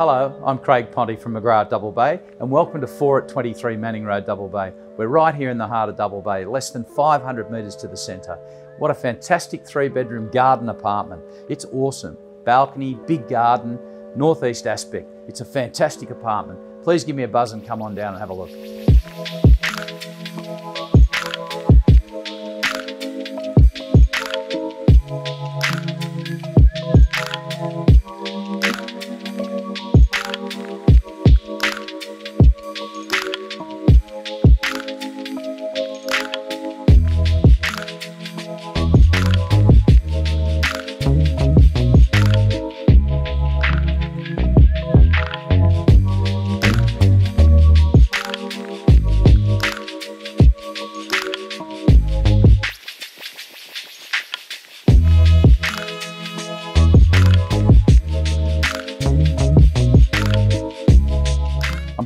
Hello, I'm Craig Pontey from McGrath Double Bay and welcome to 4 at 23 Manning Road Double Bay. We're right here in the heart of Double Bay, less than 500 metres to the centre. What a fantastic three bedroom garden apartment. It's awesome. Balcony, big garden, northeast aspect. It's a fantastic apartment. Please give me a buzz and come on down and have a look.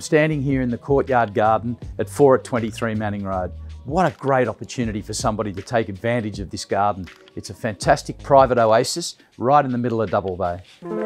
Standing here in the courtyard garden at 4 at 23 Manning Road. What a great opportunity for somebody to take advantage of this garden. It's a fantastic private oasis right in the middle of Double Bay.